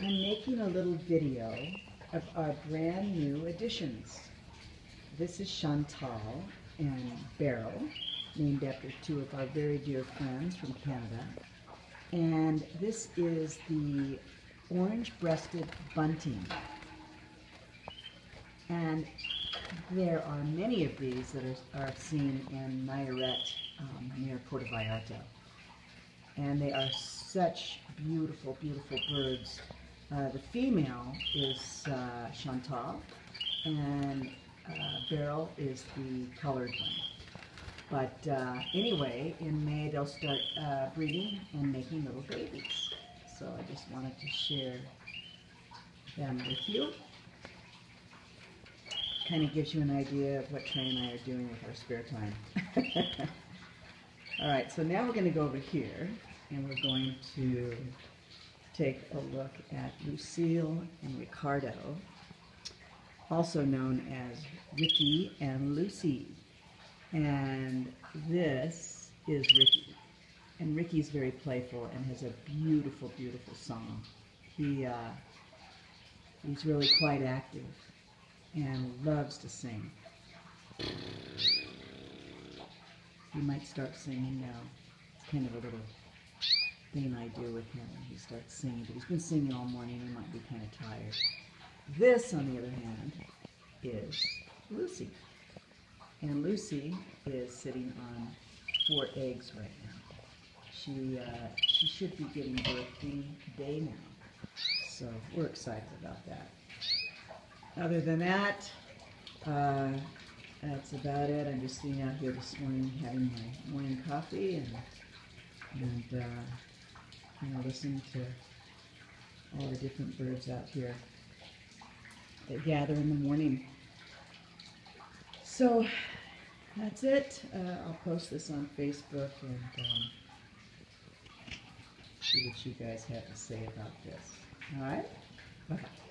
I'm making a little video of our brand new additions. This is Chantal and Beryl, named after two of our very dear friends from Canada. And this is the orange-breasted bunting. And there are many of these that are, are seen in Nayarit um, near Puerto Vallarta. And they are such beautiful, beautiful birds. Uh, the female is uh, Chantal, and uh, Beryl is the colored one. But uh, anyway, in May they'll start uh, breeding and making little babies. So I just wanted to share them with you. Kind of gives you an idea of what Trey and I are doing with our spare time. All right, so now we're going to go over here and we're going to take a look at Lucille and Ricardo, also known as Ricky and Lucy. And this is Ricky. And Ricky's very playful and has a beautiful, beautiful song. He, uh, he's really quite active and loves to sing. He might start singing now. It's kind of a little thing I do with him when he starts singing, but he's been singing all morning, he might be kind of tired. This, on the other hand, is Lucy. And Lucy is sitting on four eggs right now. She, uh, she should be giving birth any day now. So we're excited about that. Other than that, uh, that's about it. I'm just sitting out here this morning having my morning coffee and, and uh, you know, listening to all the different birds out here that gather in the morning. So that's it. Uh, I'll post this on Facebook and um, see what you guys have to say about this. All right? Okay.